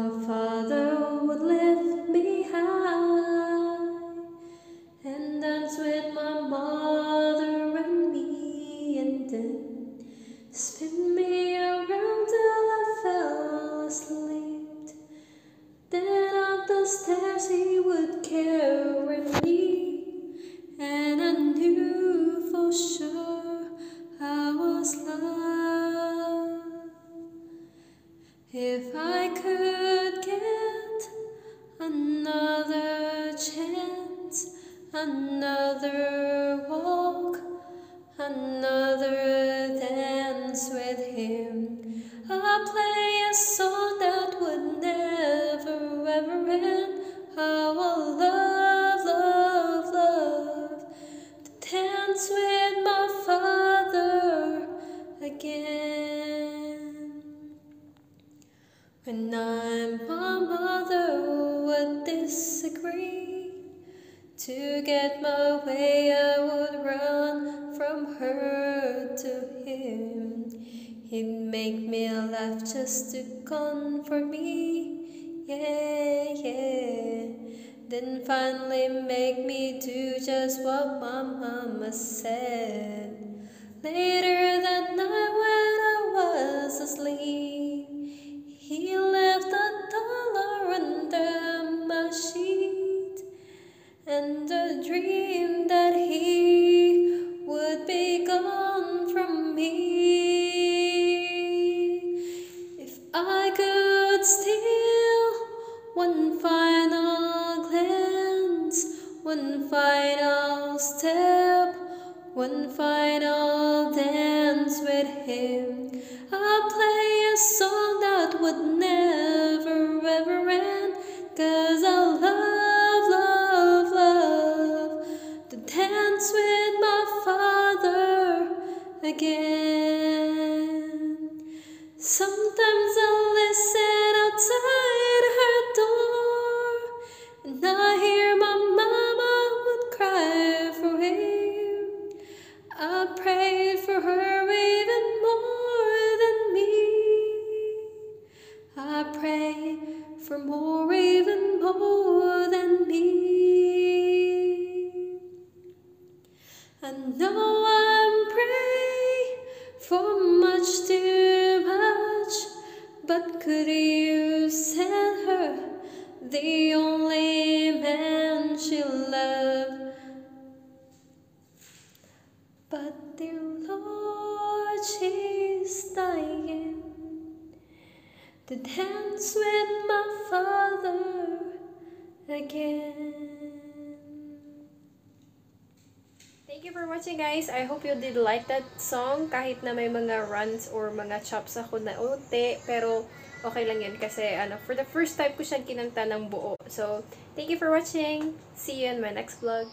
My father would lift me high and dance with my mother and me and then spin me around till I fell asleep. Then up the stairs he would carry me, and I knew for sure I was loved. If I could another walk, another dance with him, I'd play a song that would never ever end. I love, love, love to dance with my father again. When I'm my mother would disagree. To get my way, I would run from her to him. He'd make me laugh just to comfort me, yeah, yeah. Then finally make me do just what my mama said. Later me. If I could steal one final glance, one final step, one final dance with him, I'll play a song that would never again. Sometimes I listen outside her door, and I hear my mama would cry for him. I prayed for her even more than me. I pray for more, even more than me. I know for much too much, but could you send her the only man she loved? But the Lord, she's dying to dance with my father again. Thank you for watching guys. I hope you did like that song kahit na may mga runs or mga chops ako na unti. Pero okay lang yun kasi ano, for the first time ko siyang kinanta ng buo. So, thank you for watching. See you in my next vlog.